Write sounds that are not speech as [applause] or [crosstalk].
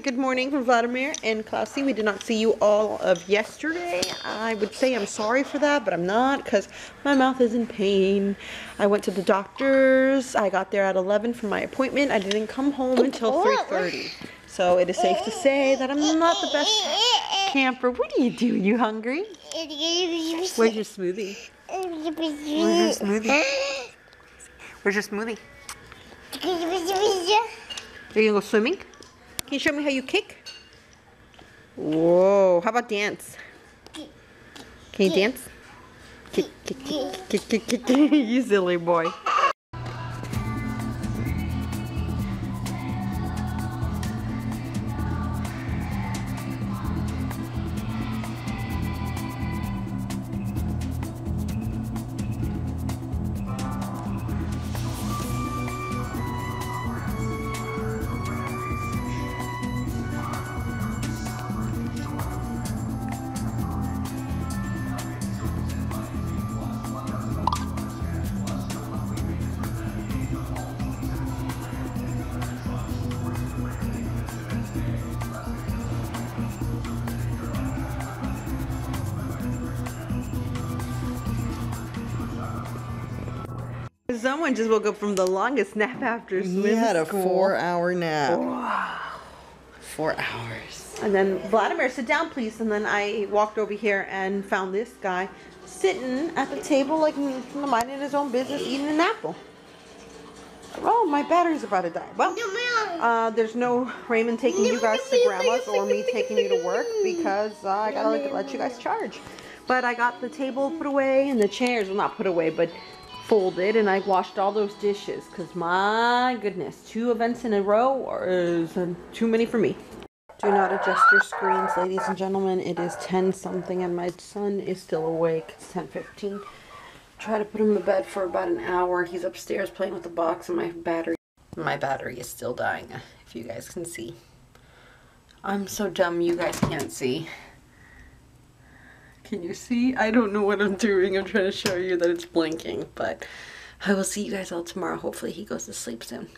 good morning from Vladimir and Klausie. We did not see you all of yesterday. I would say I'm sorry for that, but I'm not because my mouth is in pain. I went to the doctor's. I got there at 11 for my appointment. I didn't come home until 3.30. So it is safe to say that I'm not the best camper. What do you do? You hungry? Where's your smoothie? Where's your smoothie? Where's your smoothie? Are you gonna go swimming? Can you show me how you kick? Whoa, how about dance? Can you dance? Kick, kick, kick, kick, kick, kick, kick. [laughs] you silly boy. Someone just woke up from the longest nap after swim He had a school. four-hour nap. Four hours. And then Vladimir, sit down, please. And then I walked over here and found this guy sitting at the table, like minding his own business, eating an apple. Oh, my battery's about to die. Well, uh, there's no Raymond taking you guys to grandma's or me taking you to work because uh, I gotta let, let you guys charge. But I got the table put away and the chairs, well, not put away, but folded, and I washed all those dishes because my goodness, two events in a row is uh, too many for me. Do not adjust your screens, ladies and gentlemen. It is 10 something and my son is still awake. It's 10:15. Try to put him to bed for about an hour. He's upstairs playing with the box and my battery my battery is still dying if you guys can see. I'm so dumb you guys can't see. Can you see? I don't know what I'm doing. I'm trying to show you that it's blinking, but I will see you guys all tomorrow. Hopefully he goes to sleep soon.